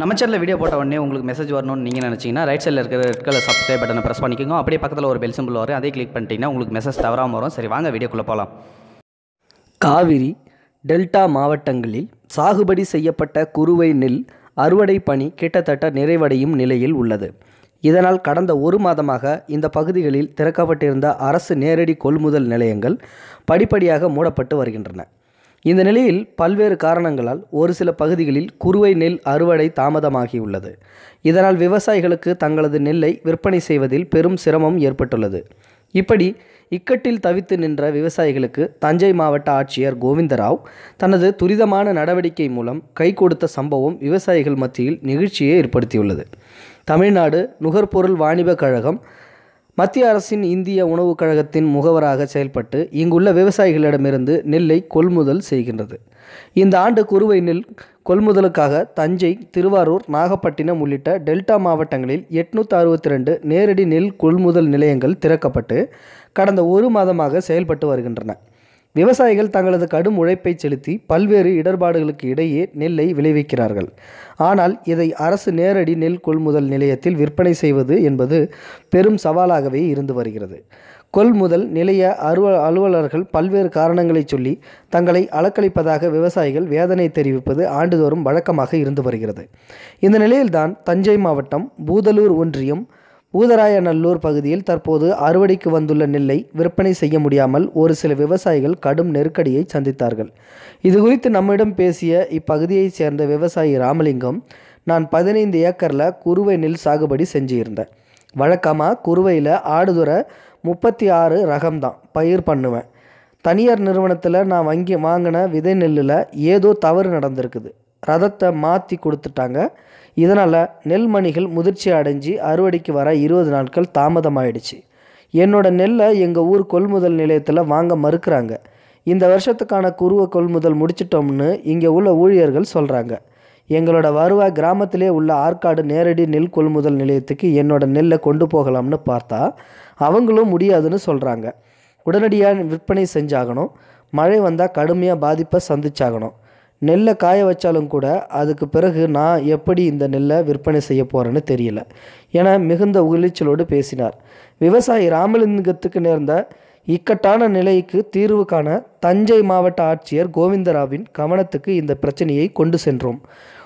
நம்ம சேனலில் வீடியோ போட்ட உடனே உங்களுக்கு மெசேஜ் வரணும்னு நீங்கள் நினச்சிங்கன்னா ரைட் சைடில் இருக்கிற ரெட் கலர் சப்ஸ்கிரைப் பட்டனை ப்ரெஸ் பண்ணிக்கோங்க. அப்படியே பக்கத்தில் ஒரு பெல் சிம்பிள் வரும். அதே கிளிக் பண்ணிட்டீங்கன்னா உங்களுக்கு மெசேஜ் தவறாமல் வரும். சரி வாங்க வீடியோக்குள்ளே போகலாம் காவிரி டெல்டா மாவட்டங்களில் சாகுபடி செய்யப்பட்ட குறுவை நெல் அறுவடை பணி கிட்டத்தட்ட நிறைவடையும் நிலையில் உள்ளது. இதனால் கடந்த ஒரு மாதமாக இந்த பகுதிகளில் திறக்கப்பட்டிருந்த அரசு நேரடி கொள்முதல் நிலையங்கள் படிப்படியாக மூடப்பட்டு வருகின்றன. இந்த நிலையில் பல்வேறு காரணங்களால் ஒரு சில பகுதிகளில் குறுவை நெல் அறுவடை தாமதமாகியுள்ளது. இதனால் விவசாயிகளுக்கு தங்களது நெல்லை விற்பனை செய்வதில் பெரும் சிரமம் ஏற்பட்டுள்ளது. இப்படி இக்கட்டில் தவித்து நின்ற விவசாயிகளுக்கு தஞ்சை மாவட்ட ஆட்சியர் கோவிந்தராவ் தனது துரிதமான நடவடிக்கை மூலம் கை கொடுத்த சம்பவம் விவசாயிகள் மத்தியில் நெகிழ்ச்சியை ஏற்படுத்தியுள்ளது. தமிழ்நாடு நுகர்பொருள் வாணிப கழகம் மத்திய அரசின் இந்திய உணவுக் கழகத்தின் முகவராக செயல்பட்டு இங்குள்ள விவசாயிகளிடமிருந்து நெல்லை கொள்முதல் செய்கின்றது. இந்த ஆண்டு குறுவை நெல் கொள்முதலுக்காக தஞ்சை திருவாரூர் நாகப்பட்டினம் உள்ளிட்ட டெல்டா மாவட்டங்களில் எட்நூற்றி அறுபத்தி ரெண்டு நேரடி நெல் கொள்முதல் நிலையங்கள் திறக்கப்பட்டு கடந்த ஒரு மாதமாக செயல்பட்டு வருகின்றன. விவசாயிகள் தங்களது கடும் உழைப்பை செலுத்தி பல்வேறு இடர்பாடுகளுக்கு இடையே நெல்லை விளைவிக்கிறார்கள். ஆனால் இதை அரசு நேரடி நெல் கொள்முதல் நிலையத்தில் விற்பனை செய்வது என்பது பெரும் சவாலாகவே இருந்து வருகிறது. கொள்முதல் நிலைய அலுவ அலுவலர்கள் பல்வேறு காரணங்களை சொல்லி தங்களை அலக்களிப்பதாக விவசாயிகள் வேதனை தெரிவிப்பது ஆண்டுதோறும் வழக்கமாக இருந்து வருகிறது. இந்த நிலையில்தான் தஞ்சை மாவட்டம் பூதலூர் ஒன்றியம் ஊதராயநல்லூர் பகுதியில் தற்போது அறுவடைக்கு வந்துள்ள நெல்லை விற்பனை செய்ய முடியாமல் ஒரு சில விவசாயிகள் கடும் நெருக்கடியை சந்தித்தார்கள். இது குறித்து நம்மிடம் பேசிய இப்பகுதியைச் சேர்ந்த விவசாயி ராமலிங்கம் நான் பதினைந்து ஏக்கரில் குறுவை நெல் சாகுபடி செஞ்சுருந்தேன். வழக்கமாக குறுவையில் ஆடுதுறை முப்பத்தி ஆறு ரகம்தான் பயிர் பண்ணுவேன். தனியார் நிறுவனத்தில் நான் வங்கி வாங்கின விதை நெல்லில் ஏதோ தவறு நடந்திருக்குது. ரதத்தை மாற்றி கொடுத்துட்டாங்க. இதனால் நெல்மணிகள் முதிர்ச்சி அடைஞ்சு அறுவடைக்கு வர இருபது நாட்கள் தாமதமாயிடுச்சு. என்னோட நெல்லை எங்கள் ஊர் கொள்முதல் நிலையத்தில் வாங்க மறுக்கிறாங்க. இந்த வருஷத்துக்கான குருவை கொள்முதல் முடிச்சிட்டோம்னு இங்கே உள்ள ஊழியர்கள் சொல்கிறாங்க எங்களோட வருவாய் கிராமத்திலே உள்ள ஆற்காடு நேரடி நெல் கொள்முதல் நிலையத்துக்கு என்னோட நெல்லை கொண்டு போகலாம்னு பார்த்தா அவங்களும் முடியாதுன்னு சொல்கிறாங்க உடனடியாக விற்பனை செஞ்சாகணும். மழை வந்தால் கடுமையாக பாதிப்பை சந்திச்சாகணும். நெல்லை காய வச்சாலும் கூட அதுக்கு பிறகு நான் எப்படி இந்த நெல்லை விற்பனை செய்ய போகிறேன்னு தெரியல. என மிகுந்த உளிச்சலோடு பேசினார். விவசாயி ராமலிங்கத்துக்கு நேர்ந்த இக்கட்டான நிலைக்கு தீர்வு காண தஞ்சை மாவட்ட ஆட்சியர் கோவிந்தராவின் கவனத்துக்கு இந்த பிரச்சனையை கொண்டு சென்றோம்.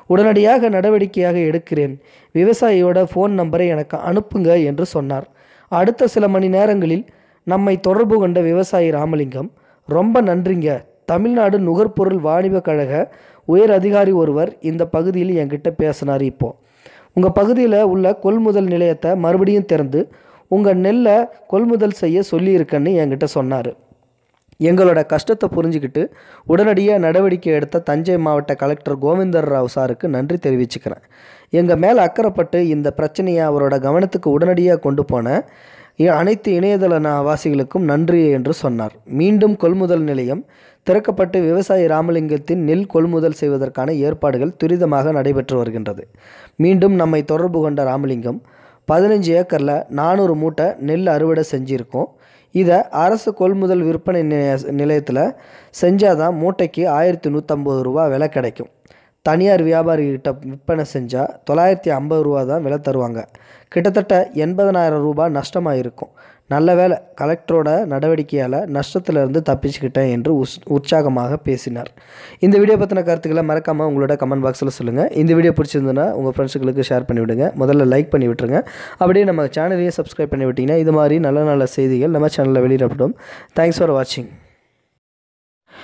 உடனடியாக நடவடிக்கையாக எடுக்கிறேன். விவசாயியோட ஃபோன் நம்பரை எனக்கு அனுப்புங்க என்று சொன்னார். அடுத்த சில மணி நேரங்களில் நம்மை தொடர்பு கொண்ட விவசாயி ராமலிங்கம் ரொம்ப நன்றிங்க. தமிழ்நாடு நுகர்பொருள் வாணிப கழக உயர் அதிகாரி ஒருவர் இந்த பகுதியில் என்கிட்ட பேசினார் இப்போ. உங்கள் பகுதியில் உள்ள கொள்முதல் நிலையத்தை மறுபடியும் திறந்து உங்கள் நெல்லை கொள்முதல் செய்ய சொல்லியிருக்கேன்னு என்கிட்ட சொன்னார். எங்களோட கஷ்டத்தை புரிஞ்சுக்கிட்டு உடனடியாக நடவடிக்கை எடுத்த தஞ்சை மாவட்ட கலெக்டர் கோவிந்தர் ராவ் சாருக்கு நன்றி தெரிவிச்சுக்கிறேன். எங்கள் மேலே அக்கறைப்பட்டு இந்த பிரச்சனையை அவரோட கவனத்துக்கு உடனடியாக கொண்டு போனேன் அனைத்து இணையதள வாசிகளுக்கும் நன்றி என்று சொன்னார். மீண்டும் கொள்முதல் நிலையம் திறக்கப்பட்டு விவசாயி ராமலிங்கத்தின் நெல் கொள்முதல் செய்வதற்கான ஏற்பாடுகள் துரிதமாக நடைபெற்று வருகின்றது. மீண்டும் நம்மை தொடர்பு கொண்ட ராமலிங்கம் பதினஞ்சு ஏக்கரில் நானூறு மூட்டை நெல் அறுவடை செஞ்சுருக்கோம். இதை அரசு கொள்முதல் விற்பனை நிலைய- நிலையத்தில் செஞ்சால் தான் மூட்டைக்கு ஆயிரத்தி நூற்றம்பது ரூபா விலை கிடைக்கும். தனியார் வியாபாரிகிட்ட விற்பனை செஞ்சால் தொள்ளாயிரத்தி ஐம்பது ரூபா தான் விலை தருவாங்க. கிட்டத்தட்ட எண்பதனாயிரம் ரூபாய் நஷ்டமாக இருக்கும் நல்ல வேலை கலெக்டரோட நடவடிக்கையால் நஷ்டத்திலிருந்து தப்பிச்சுக்கிட்டேன் என்று உஸ் உற்சாகமாக பேசினார். இந்த வீடியோ பற்றின கருத்துக்களை மறக்காமல் உங்களோட கமெண்ட் பாக்ஸில் சொல்லுங்கள் இந்த வீடியோ பிடிச்சிருந்ததுன்னா உங்கள் ஃப்ரெண்ட்ஸுகளுக்கு ஷேர் பண்ணிவிடுங்க முதல்ல லைக் பண்ணி விட்டுருங்க. அப்படியே நம்ம சேனலையும் சப்ஸ்கிரைப் பண்ணி விட்டிங்கன்னா இது மாதிரி நல்ல நல்ல செய்திகள் நம்ம சேனலில் வெளியிடப்படும். தேங்க்ஸ் ஃபார் வாட்சிங்